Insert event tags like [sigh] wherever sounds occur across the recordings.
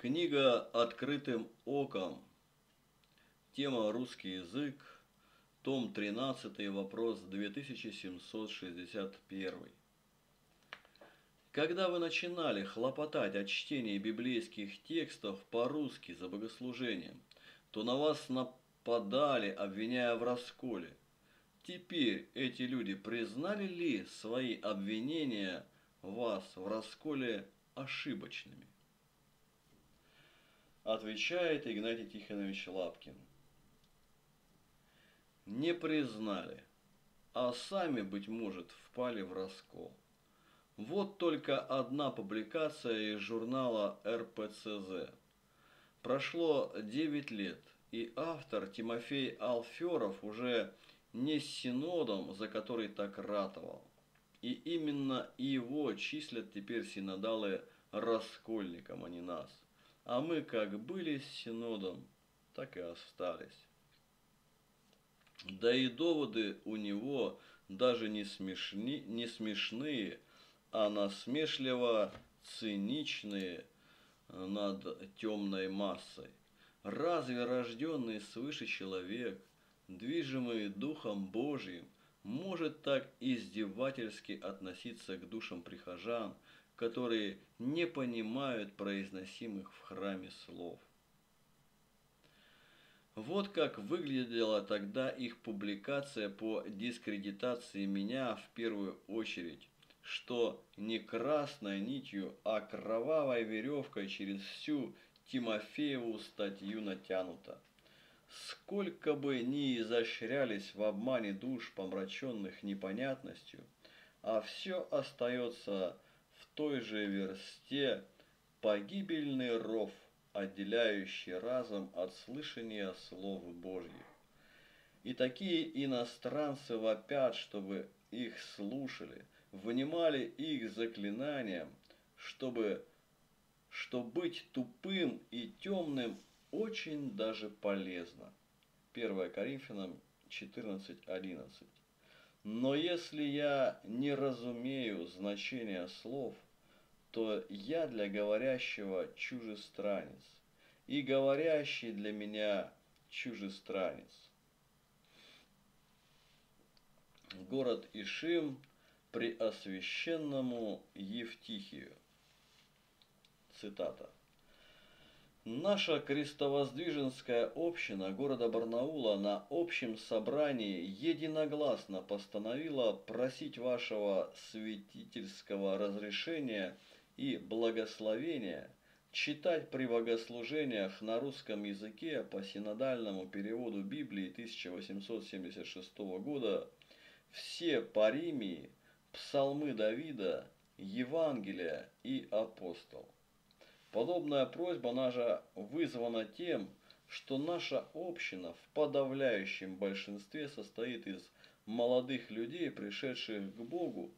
Книга «Открытым оком». Тема «Русский язык». Том 13, вопрос 2761. Когда вы начинали хлопотать о чтении библейских текстов по-русски за богослужением, то на вас нападали, обвиняя в расколе. Теперь эти люди признали ли свои обвинения вас в расколе ошибочными? Отвечает Игнатий Тихонович Лапкин. Не признали, а сами, быть может, впали в раскол. Вот только одна публикация из журнала РПЦЗ. Прошло 9 лет, и автор Тимофей Алферов уже не с синодом, за который так ратовал. И именно его числят теперь синодалы раскольником, а не нас – а мы как были с Синодом, так и остались. Да и доводы у него даже не, смешни, не смешные, а насмешливо циничные над темной массой. Разве рожденный свыше человек, движимый Духом Божьим, может так издевательски относиться к душам прихожан – которые не понимают произносимых в храме слов. Вот как выглядела тогда их публикация по дискредитации меня в первую очередь, что не красной нитью, а кровавой веревкой через всю Тимофееву статью натянута. Сколько бы ни изощрялись в обмане душ, помраченных непонятностью, а все остается той же версте погибельный ров, отделяющий разум от слышания слов Божьих. И такие иностранцы вопят, чтобы их слушали, внимали их заклинаниям, чтобы, что быть тупым и темным очень даже полезно. 1 Коринфянам 14.11 Но если я не разумею значения слов – то я для говорящего чужестранец, и говорящий для меня чужестранец. Город Ишим при освященному Евтихию. Цитата. Наша крестовоздвиженская община города Барнаула на общем собрании единогласно постановила просить вашего святительского разрешения – и благословения читать при богослужениях на русском языке по синодальному переводу Библии 1876 года все паримии, псалмы Давида, Евангелия и апостол. Подобная просьба наша вызвана тем, что наша община в подавляющем большинстве состоит из молодых людей, пришедших к Богу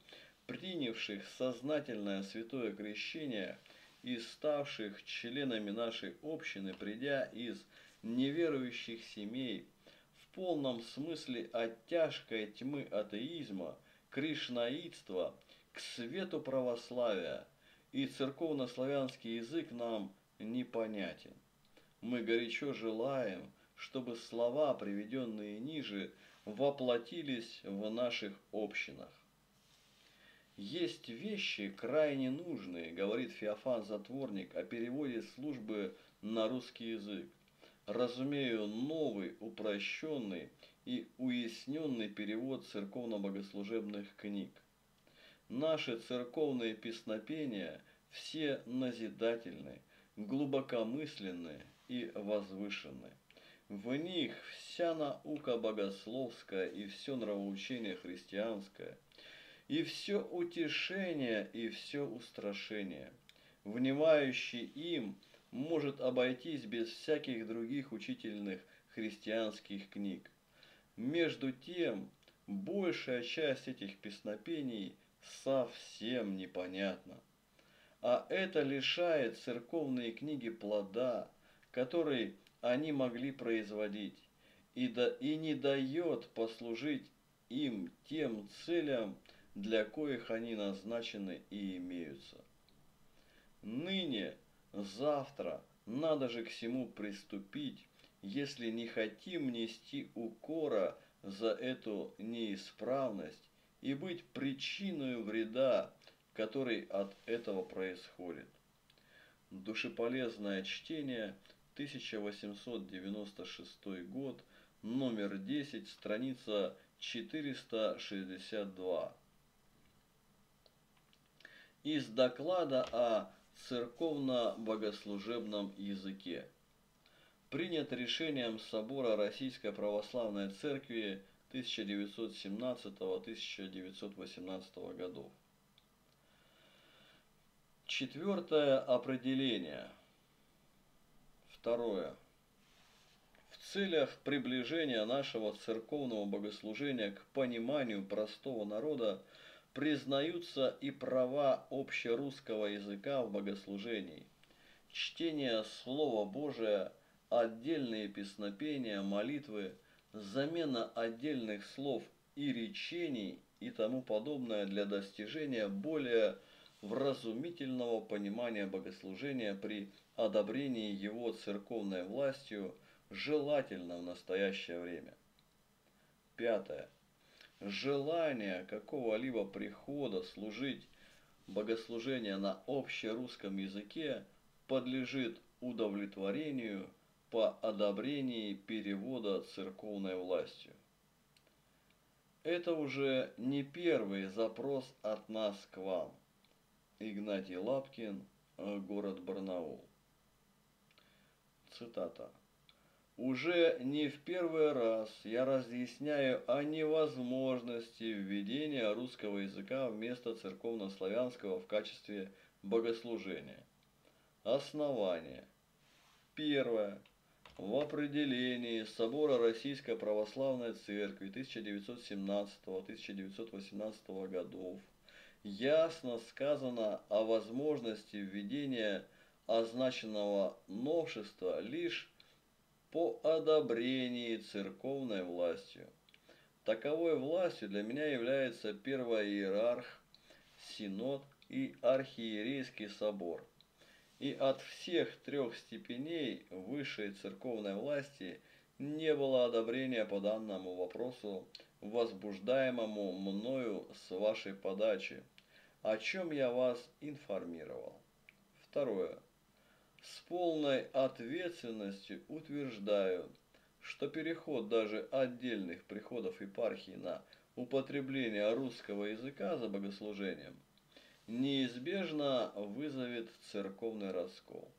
принявших сознательное святое крещение и ставших членами нашей общины, придя из неверующих семей, в полном смысле от тяжкой тьмы атеизма, кришнаитства к свету православия, и церковнославянский язык нам непонятен. Мы горячо желаем, чтобы слова, приведенные ниже, воплотились в наших общинах. Есть вещи крайне нужные, говорит Феофан Затворник о переводе службы на русский язык. Разумею новый, упрощенный и уясненный перевод церковно-богослужебных книг. Наши церковные песнопения все назидательны, глубокомысленны и возвышенны. В них вся наука богословская и все нравоучение христианское – и все утешение, и все устрашение. Внимающий им может обойтись без всяких других учительных христианских книг. Между тем, большая часть этих песнопений совсем непонятна. А это лишает церковные книги плода, который они могли производить, и, да, и не дает послужить им тем целям, для коих они назначены и имеются. Ныне, завтра, Надо же к всему приступить, если не хотим нести укора за эту неисправность и быть причиной вреда, который от этого происходит. Душеполезное чтение, 1896 год, номер 10, страница 462. Из доклада о церковно-богослужебном языке. Принят решением Собора Российской Православной Церкви 1917-1918 годов. Четвертое определение. Второе. В целях приближения нашего церковного богослужения к пониманию простого народа признаются и права общерусского языка в богослужении. Чтение Слова Божия, отдельные песнопения, молитвы, замена отдельных слов и речений и тому подобное для достижения более вразумительного понимания богослужения при одобрении его церковной властью желательно в настоящее время. Пятое. Желание какого-либо прихода служить богослужение на общерусском языке подлежит удовлетворению по одобрении перевода церковной властью. Это уже не первый запрос от нас к вам. Игнатий Лапкин, город Барнаул. Цитата. Уже не в первый раз я разъясняю о невозможности введения русского языка вместо церковно-славянского в качестве богослужения. Основание. Первое. В определении Собора Российской Православной Церкви 1917-1918 годов ясно сказано о возможности введения означенного новшества лишь по одобрении церковной властью. Таковой властью для меня является первоиерарх, синод и архиерейский собор. И от всех трех степеней высшей церковной власти не было одобрения по данному вопросу возбуждаемому мною с вашей подачи, о чем я вас информировал. Второе. С полной ответственностью утверждаю, что переход даже отдельных приходов епархии на употребление русского языка за богослужением неизбежно вызовет церковный раскол.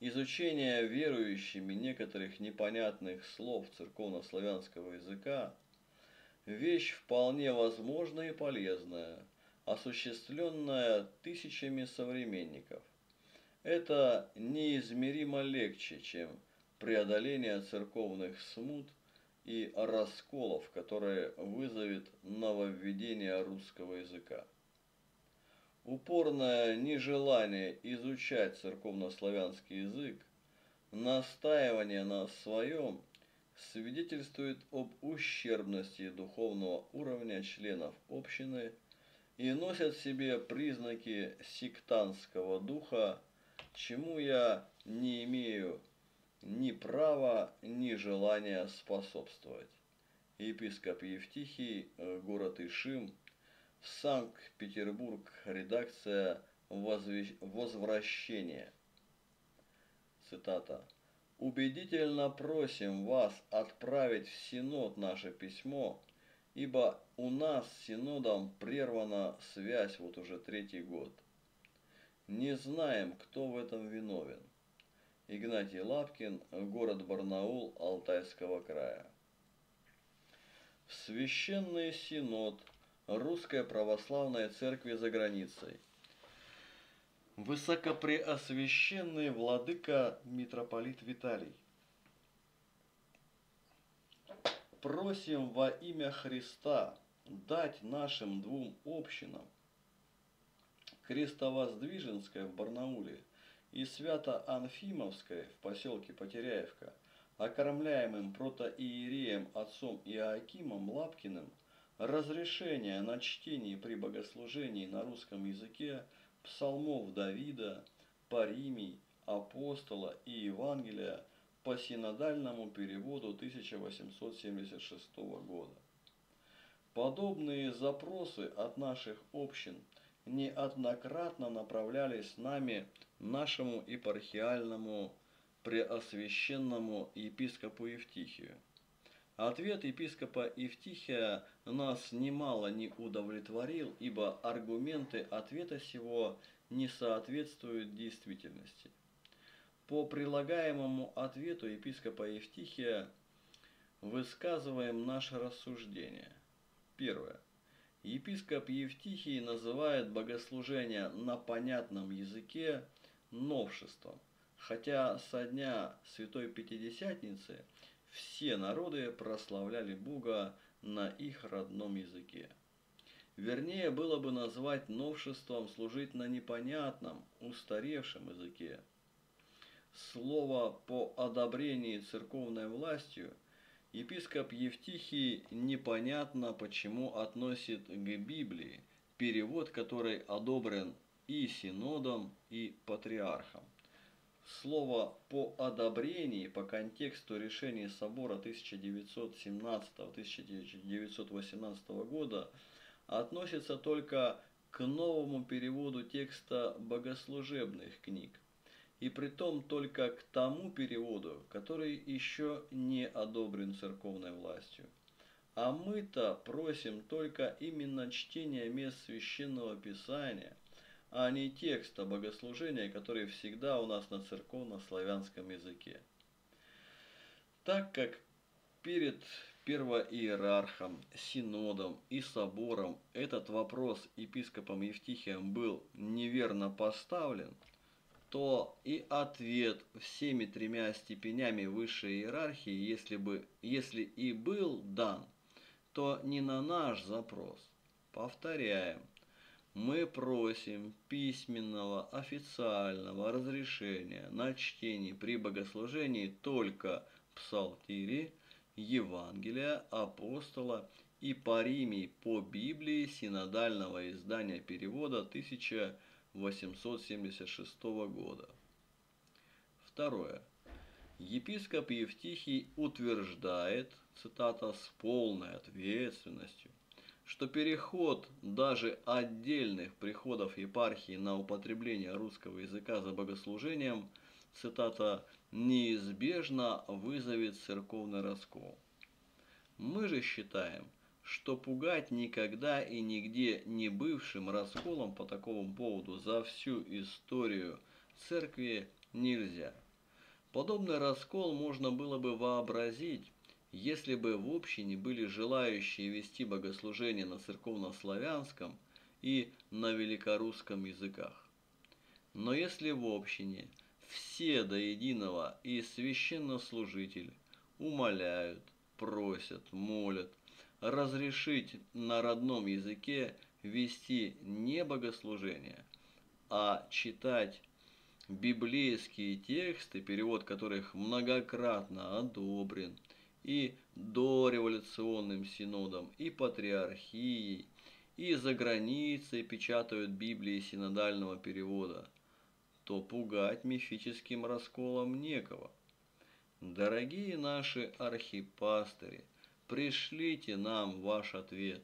Изучение верующими некоторых непонятных слов церковно-славянского языка – вещь вполне возможная и полезная, осуществленная тысячами современников. Это неизмеримо легче, чем преодоление церковных смут и расколов, которые вызовет нововведение русского языка. Упорное нежелание изучать церковнославянский язык, настаивание на своем свидетельствует об ущербности духовного уровня членов общины и носят в себе признаки сектантского духа, чему я не имею ни права, ни желания способствовать. Епископ Евтихий, город Ишим, Санкт-Петербург, редакция «Возвращение». Цитата. «Убедительно просим вас отправить в Синод наше письмо, ибо у нас с Синодом прервана связь вот уже третий год. Не знаем, кто в этом виновен. Игнатий Лапкин, город Барнаул Алтайского края. Священный Синод – Русская Православная Церкви за границей. Высокопреосвященный владыка митрополит Виталий. Просим во имя Христа дать нашим двум общинам Крестовоздвиженская в Барнауле и Свято-Анфимовская в поселке Потеряевка, окормляемым протоиереем отцом Иоакимом Лапкиным – разрешение на чтение при богослужении на русском языке псалмов Давида, Паримий, Апостола и Евангелия по синодальному переводу 1876 года. Подобные запросы от наших общин неоднократно направлялись нами нашему епархиальному преосвященному епископу Евтихию. Ответ епископа Евтихия нас немало не удовлетворил, ибо аргументы ответа сего не соответствуют действительности. По прилагаемому ответу епископа Евтихия высказываем наше рассуждение. Первое. Епископ Евтихий называет богослужение на понятном языке новшеством, хотя со дня Святой Пятидесятницы все народы прославляли Бога на их родном языке. Вернее было бы назвать новшеством служить на непонятном, устаревшем языке – слово по одобрении церковной властью, епископ Евтихий непонятно почему относит к Библии, перевод которой одобрен и синодом, и патриархом. Слово «по одобрении» по контексту решений собора 1917-1918 года относится только к новому переводу текста богослужебных книг и притом только к тому переводу, который еще не одобрен церковной властью. А мы-то просим только именно чтения мест священного писания, а не текста богослужения, который всегда у нас на церковно-славянском языке. Так как перед первоиерархом, синодом и собором этот вопрос епископом Евтихием был неверно поставлен – то и ответ всеми тремя степенями высшей иерархии, если, бы, если и был дан, то не на наш запрос. Повторяем, мы просим письменного официального разрешения на чтение при богослужении только псалтири, Евангелия, апостола и паримий по Библии синодального издания перевода 1000 876 года. Второе. Епископ Евтихий утверждает, цитата, с полной ответственностью, что переход даже отдельных приходов епархии на употребление русского языка за богослужением, цитата, неизбежно вызовет церковный раскол. Мы же считаем, что пугать никогда и нигде не бывшим расколом по такому поводу за всю историю церкви нельзя. Подобный раскол можно было бы вообразить, если бы в общине были желающие вести богослужение на церковно-славянском и на великорусском языках. Но если в общине все до единого и священнослужитель умоляют, просят, молят – разрешить на родном языке вести не богослужение, а читать библейские тексты, перевод которых многократно одобрен и дореволюционным синодом, и патриархией, и за границей печатают Библии синодального перевода, то пугать мифическим расколом некого. Дорогие наши архипастыри – пришлите нам ваш ответ.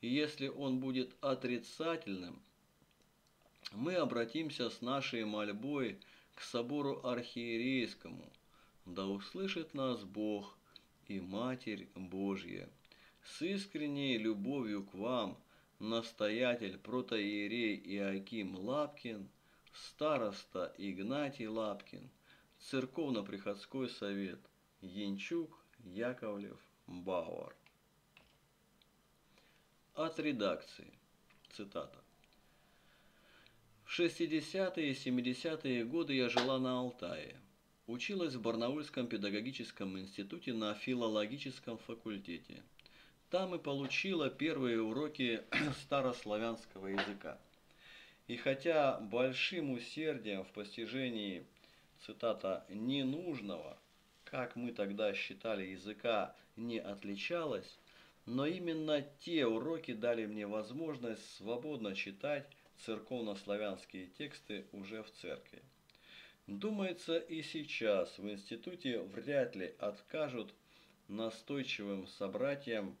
И если он будет отрицательным, мы обратимся с нашей мольбой к собору архиерейскому. Да услышит нас Бог и Матерь Божья. С искренней любовью к вам, настоятель протоиерей Иаким Лапкин, староста Игнатий Лапкин, церковно-приходской совет, Янчук, Яковлев, Бауэр. От редакции. Цитата. В 60-е и 70-е годы я жила на Алтае. Училась в Барнаульском педагогическом институте на филологическом факультете. Там и получила первые уроки [clears throat] старославянского языка. И хотя большим усердием в постижении, цитата, «ненужного», как мы тогда считали языка, не отличалась, но именно те уроки дали мне возможность свободно читать церковно-славянские тексты уже в церкви. Думается, и сейчас в институте вряд ли откажут настойчивым собратьям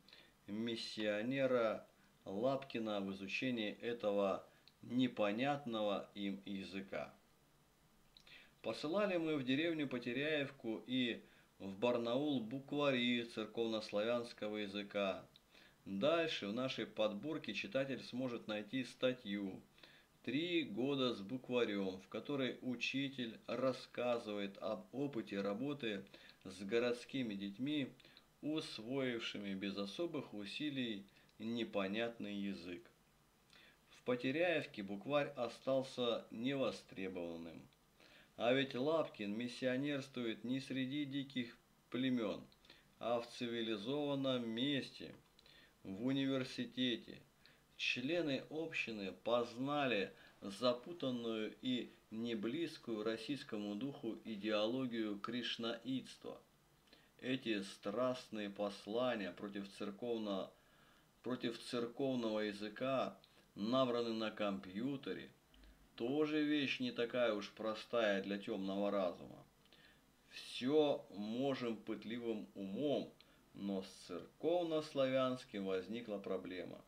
миссионера Лапкина в изучении этого непонятного им языка. Посылали мы в деревню Потеряевку и в Барнаул буквари церковнославянского языка. Дальше в нашей подборке читатель сможет найти статью «Три года с букварем», в которой учитель рассказывает об опыте работы с городскими детьми, усвоившими без особых усилий непонятный язык. В Потеряевке букварь остался невостребованным. А ведь Лапкин миссионерствует не среди диких племен, а в цивилизованном месте, в университете. Члены общины познали запутанную и неблизкую российскому духу идеологию кришнаитства. Эти страстные послания против церковного, против церковного языка набраны на компьютере, тоже вещь не такая уж простая для темного разума. Все можем пытливым умом, но с церковно-славянским возникла проблема.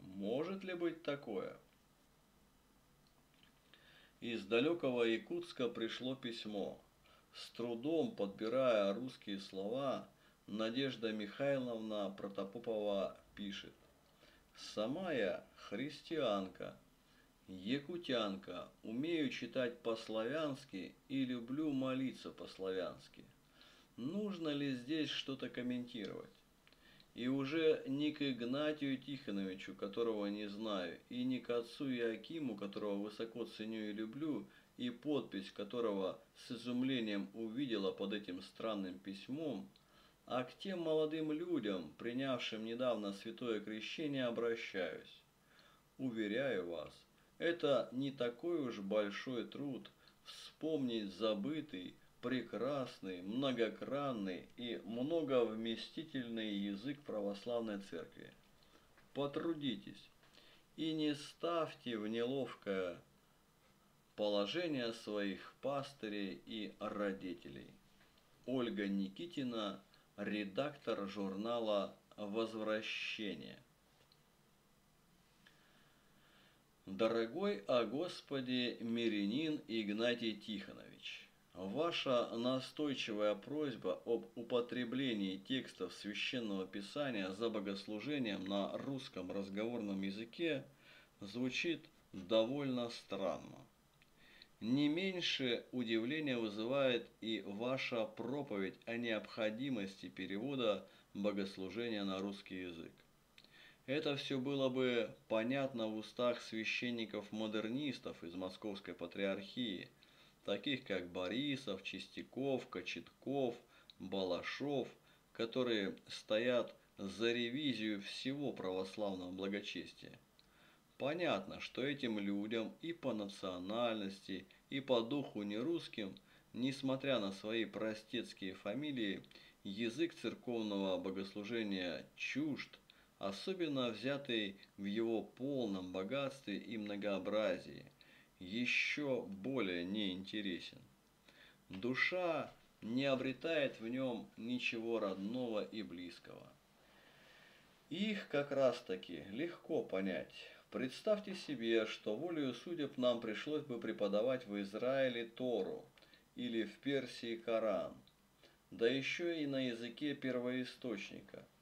Может ли быть такое? Из далекого Якутска пришло письмо. С трудом подбирая русские слова, Надежда Михайловна Протопопова пишет. «Сама я христианка, Якутянка, умею читать по-славянски и люблю молиться по-славянски. Нужно ли здесь что-то комментировать? И уже не к Игнатию Тихоновичу, которого не знаю, и не к отцу Иакиму, которого высоко ценю и люблю, и подпись которого с изумлением увидела под этим странным письмом, а к тем молодым людям, принявшим недавно святое крещение, обращаюсь. Уверяю вас, это не такой уж большой труд вспомнить забытый, прекрасный, многокранный и многовместительный язык православной церкви. Потрудитесь и не ставьте в неловкое положение своих пастырей и родителей. Ольга Никитина, редактор журнала «Возвращение». Дорогой о Господе Мирянин Игнатий Тихонович, ваша настойчивая просьба об употреблении текстов Священного Писания за богослужением на русском разговорном языке звучит довольно странно. Не меньше удивления вызывает и ваша проповедь о необходимости перевода богослужения на русский язык. Это все было бы понятно в устах священников-модернистов из Московской Патриархии, таких как Борисов, Чистяков, Кочетков, Балашов, которые стоят за ревизию всего православного благочестия. Понятно, что этим людям и по национальности, и по духу не русским, несмотря на свои простецкие фамилии, язык церковного богослужения чужд – особенно взятый в его полном богатстве и многообразии, еще более неинтересен. Душа не обретает в нем ничего родного и близкого. Их как раз таки легко понять. Представьте себе, что волею судеб нам пришлось бы преподавать в Израиле Тору или в Персии Коран, да еще и на языке первоисточника –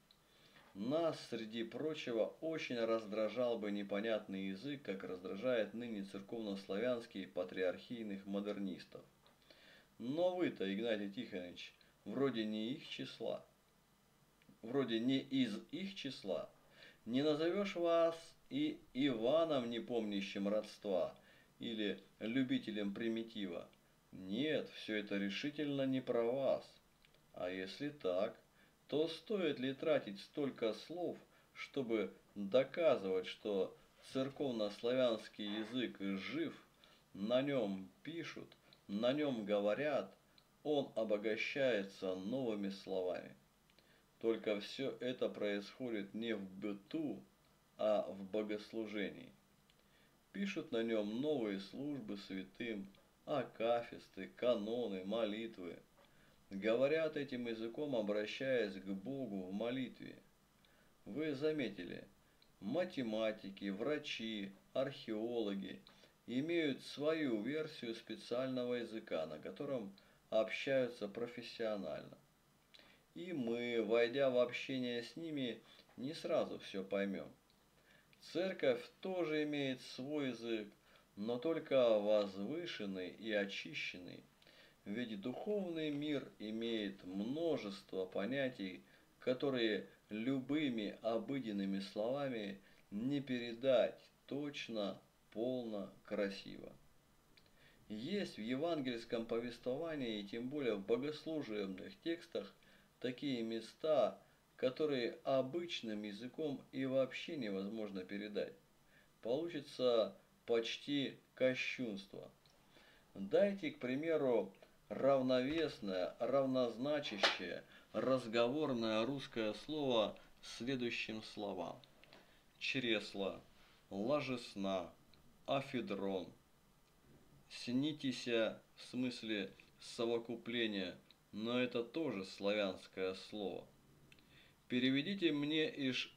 нас, среди прочего, очень раздражал бы непонятный язык, как раздражает ныне церковнославянский патриархийных модернистов. Но вы-то, Игнатий Тихонович, вроде не их числа. Вроде не из их числа. Не назовешь вас и Иваном, не помнящим родства, или любителем примитива. Нет, все это решительно не про вас. А если так, то стоит ли тратить столько слов, чтобы доказывать, что церковно-славянский язык жив, на нем пишут, на нем говорят, он обогащается новыми словами. Только все это происходит не в быту, а в богослужении. Пишут на нем новые службы святым, акафисты, каноны, молитвы. Говорят этим языком, обращаясь к Богу в молитве. Вы заметили, математики, врачи, археологи имеют свою версию специального языка, на котором общаются профессионально. И мы, войдя в общение с ними, не сразу все поймем. Церковь тоже имеет свой язык, но только возвышенный и очищенный. Ведь духовный мир имеет множество понятий, которые любыми обыденными словами не передать точно, полно, красиво. Есть в евангельском повествовании и тем более в богослужебных текстах такие места, которые обычным языком и вообще невозможно передать. Получится почти кощунство. Дайте, к примеру, равновесное, равнозначащее, разговорное русское слово следующим словам. Чресло, ложесна, афедрон. Снитися в смысле совокупления, но это тоже славянское слово. Переведите мне из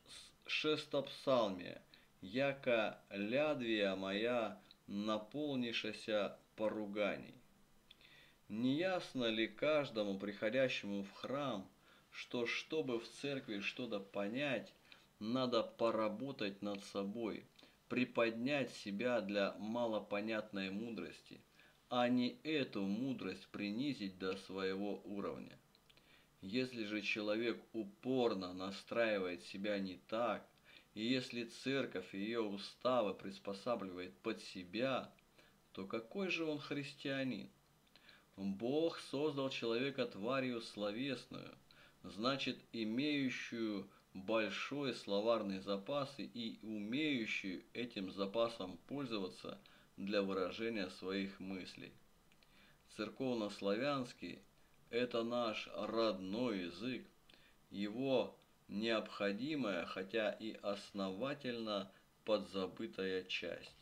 шестопсалмия, яко лядвия моя наполнишася поруганий. Не ясно ли каждому приходящему в храм, что чтобы в церкви что-то понять, надо поработать над собой, приподнять себя для малопонятной мудрости, а не эту мудрость принизить до своего уровня. Если же человек упорно настраивает себя не так, и если церковь и ее уставы приспосабливает под себя, то какой же он христианин? Бог создал человека тварью словесную, значит, имеющую большой словарный запас и умеющую этим запасом пользоваться для выражения своих мыслей. Церковно-славянский – это наш родной язык, его необходимая, хотя и основательно подзабытая часть.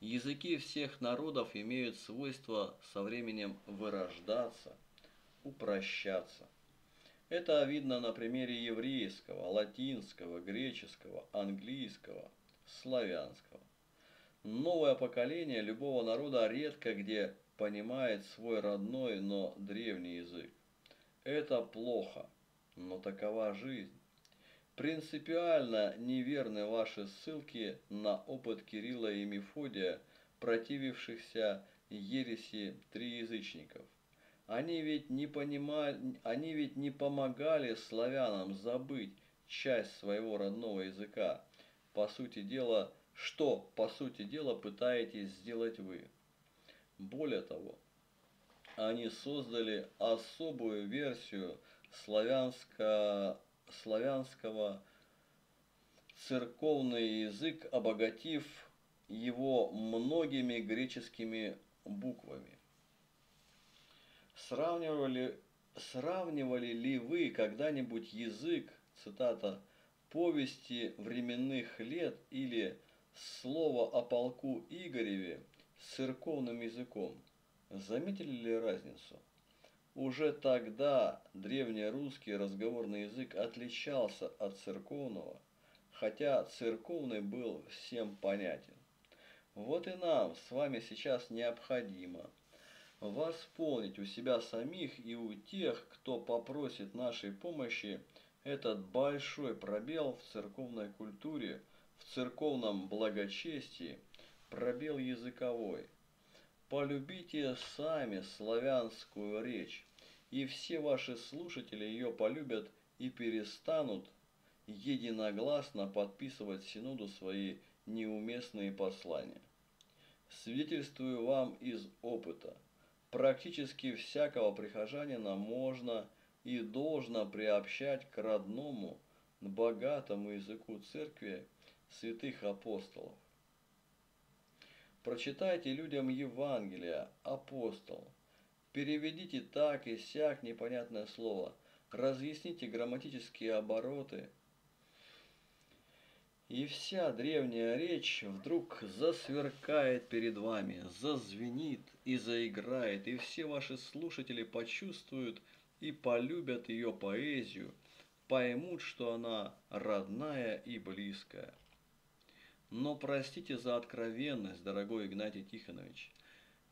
Языки всех народов имеют свойство со временем вырождаться, упрощаться. Это видно на примере еврейского, латинского, греческого, английского, славянского. Новое поколение любого народа редко где понимает свой родной, но древний язык. Это плохо, но такова жизнь. Принципиально неверны ваши ссылки на опыт Кирилла и Мефодия, противившихся ереси триязычников. Они ведь не понимали, они ведь не помогали славянам забыть часть своего родного языка. По сути дела, что, по сути дела, пытаетесь сделать вы? Более того, они создали особую версию славянско славянского церковный язык, обогатив его многими греческими буквами. Сравнивали, сравнивали ли вы когда-нибудь язык, цитата, повести временных лет или слово о полку Игореве с церковным языком? Заметили ли разницу? Уже тогда древнерусский разговорный язык отличался от церковного, хотя церковный был всем понятен. Вот и нам с вами сейчас необходимо восполнить у себя самих и у тех, кто попросит нашей помощи, этот большой пробел в церковной культуре, в церковном благочестии, пробел языковой – Полюбите сами славянскую речь, и все ваши слушатели ее полюбят и перестанут единогласно подписывать Синоду свои неуместные послания. Свидетельствую вам из опыта. Практически всякого прихожанина можно и должно приобщать к родному, богатому языку церкви святых апостолов. Прочитайте людям Евангелие, апостол. Переведите так и сяк непонятное слово. Разъясните грамматические обороты. И вся древняя речь вдруг засверкает перед вами, зазвенит и заиграет, и все ваши слушатели почувствуют и полюбят ее поэзию, поймут, что она родная и близкая. Но простите за откровенность, дорогой Игнатий Тихонович.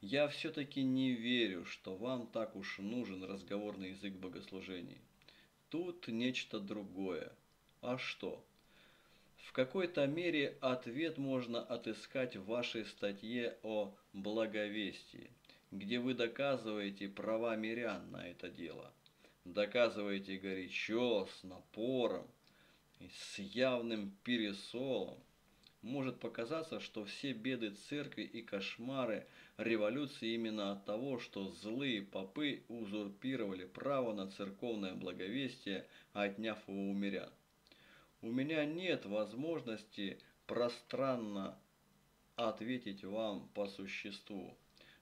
Я все-таки не верю, что вам так уж нужен разговорный язык богослужений. Тут нечто другое. А что? В какой-то мере ответ можно отыскать в вашей статье о благовестии, где вы доказываете права мирян на это дело. Доказываете горячо, с напором, с явным пересолом, может показаться, что все беды церкви и кошмары революции именно от того, что злые попы узурпировали право на церковное благовестие, отняв его у мирян. У меня нет возможности пространно ответить вам по существу.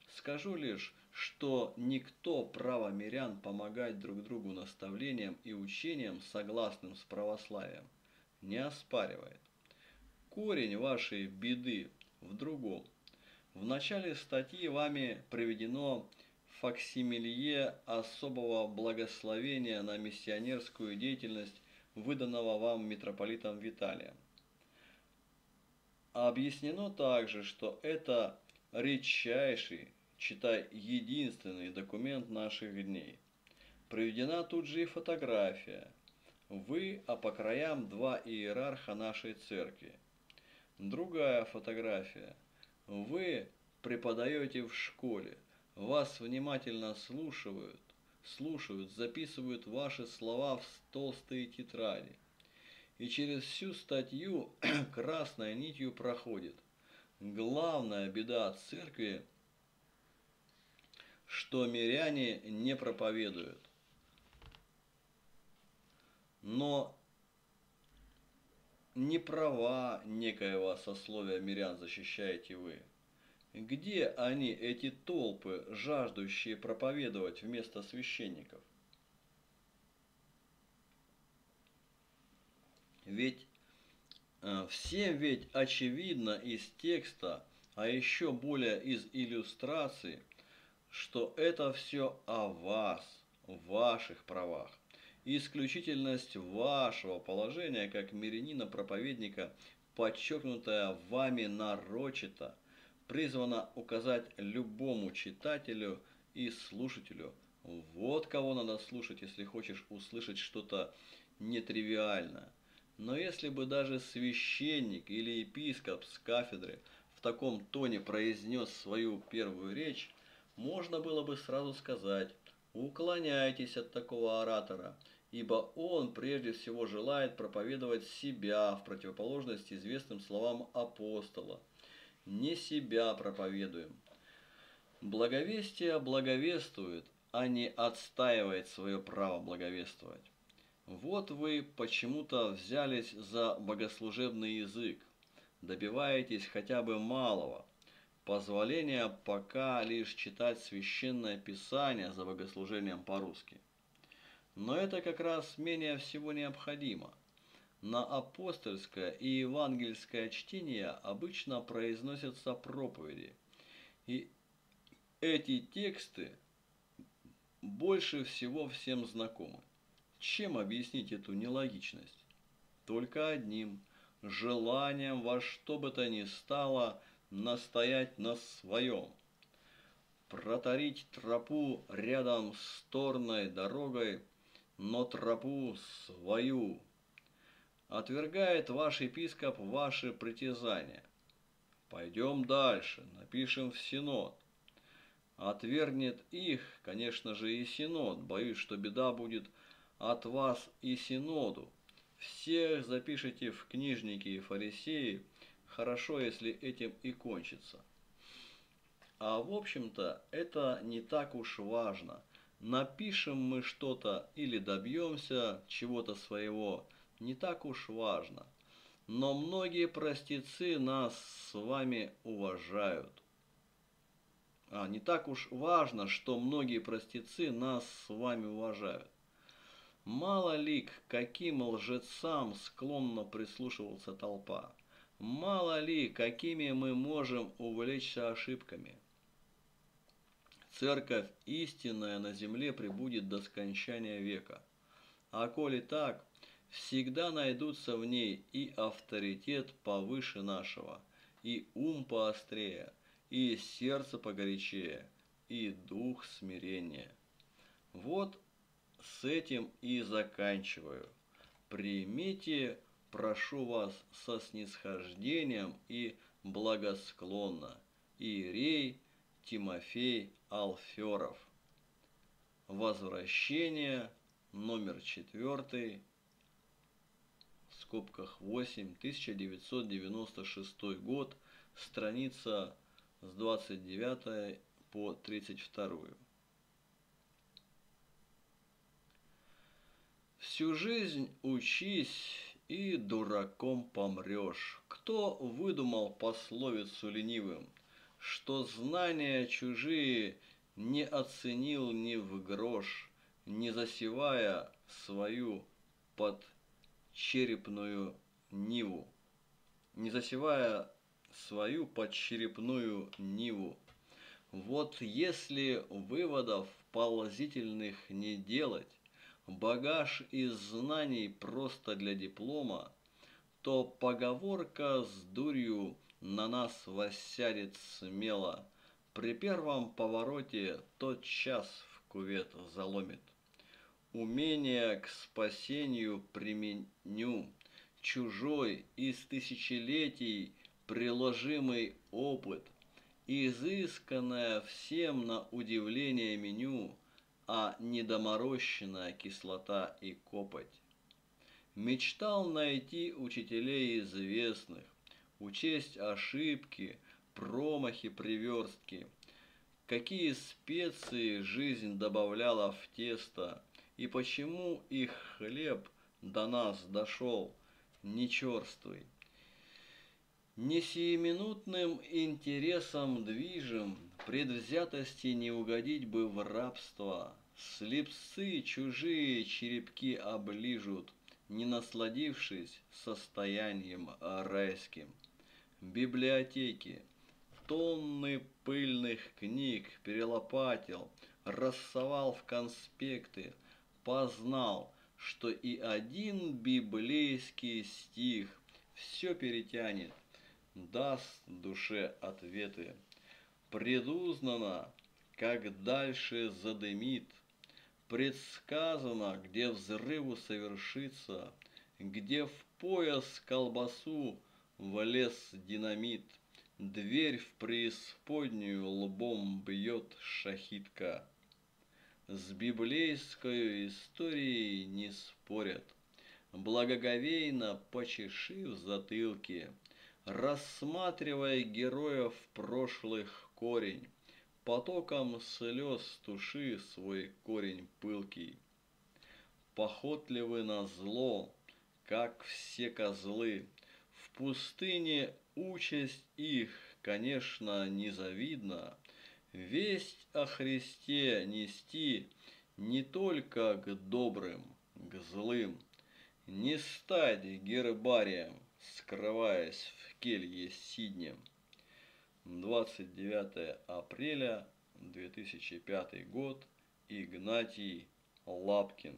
Скажу лишь, что никто право мирян помогать друг другу наставлением и учением, согласным с православием, не оспаривает. Корень вашей беды в другом. В начале статьи вами приведено факсимилье особого благословения на миссионерскую деятельность, выданного вам митрополитом Виталием. Объяснено также, что это редчайший, читай, единственный документ наших дней. Приведена тут же и фотография. Вы, а по краям два иерарха нашей церкви – Другая фотография. Вы преподаете в школе. Вас внимательно слушают, слушают, записывают ваши слова в толстые тетради. И через всю статью [clears throat] красной нитью проходит. Главная беда церкви, что миряне не проповедуют. Но не права некоего сословия мирян защищаете вы. Где они, эти толпы, жаждущие проповедовать вместо священников? Ведь э, всем ведь очевидно из текста, а еще более из иллюстраций, что это все о вас, ваших правах исключительность вашего положения как мирянина-проповедника, подчеркнутая вами нарочито, призвана указать любому читателю и слушателю, вот кого надо слушать, если хочешь услышать что-то нетривиальное. Но если бы даже священник или епископ с кафедры в таком тоне произнес свою первую речь, можно было бы сразу сказать «Уклоняйтесь от такого оратора», ибо он прежде всего желает проповедовать себя в противоположность известным словам апостола. Не себя проповедуем. Благовестие благовествует, а не отстаивает свое право благовествовать. Вот вы почему-то взялись за богослужебный язык, добиваетесь хотя бы малого, позволения пока лишь читать священное писание за богослужением по-русски. Но это как раз менее всего необходимо. На апостольское и евангельское чтение обычно произносятся проповеди. И эти тексты больше всего всем знакомы. Чем объяснить эту нелогичность? Только одним – желанием во что бы то ни стало настоять на своем. Протарить тропу рядом с торной дорогой – но тропу свою. Отвергает ваш епископ ваши притязания. Пойдем дальше, напишем в Синод. Отвергнет их, конечно же, и Синод. Боюсь, что беда будет от вас и Синоду. Всех запишите в книжники и фарисеи. Хорошо, если этим и кончится. А в общем-то, это не так уж важно – Напишем мы что-то или добьемся чего-то своего, не так уж важно. Но многие простецы нас с вами уважают. А, не так уж важно, что многие простецы нас с вами уважают. Мало ли, к каким лжецам склонно прислушивался толпа. Мало ли, какими мы можем увлечься ошибками. Церковь истинная на земле пребудет до скончания века. А коли так, всегда найдутся в ней и авторитет повыше нашего, и ум поострее, и сердце погорячее, и дух смирения. Вот с этим и заканчиваю. Примите, прошу вас, со снисхождением и благосклонно. Ирей Тимофей Алферов. Возвращение номер четвертый, в скобках 8, 1996 год, страница с 29 по 32. Всю жизнь учись и дураком помрешь. Кто выдумал пословицу ленивым, что знания чужие не оценил ни в грош, не засевая свою подчерепную ниву, не засевая свою подчерепную ниву. Вот если выводов положительных не делать, багаж из знаний просто для диплома, то поговорка с дурью на нас воссядет смело. При первом повороте тот час в кувет заломит. Умение к спасению применю, чужой из тысячелетий приложимый опыт, изысканное всем на удивление меню – а недоморощенная кислота и копоть. Мечтал найти учителей известных, учесть ошибки, промахи, приверстки, какие специи жизнь добавляла в тесто, и почему их хлеб до нас дошел не черствый. Не сиюминутным интересом движим, предвзятости не угодить бы в рабство. Слепцы чужие черепки оближут, не насладившись состоянием райским. Библиотеки, тонны пыльных книг перелопатил, рассовал в конспекты, познал, что и один библейский стих все перетянет – даст душе ответы. Предузнано, как дальше задымит, предсказано, где взрыву совершится, где в пояс колбасу влез динамит, дверь в преисподнюю лбом бьет шахитка. С библейской историей не спорят, благоговейно почеши в затылке – рассматривая героев прошлых корень, потоком слез туши свой корень пылкий. Похотливы на зло, как все козлы, пустыне участь их, конечно, незавидна. Весть о Христе нести не только к добрым, к злым, не стать гербарием, скрываясь в келье Сидне. 29 апреля 2005 год. Игнатий Лапкин.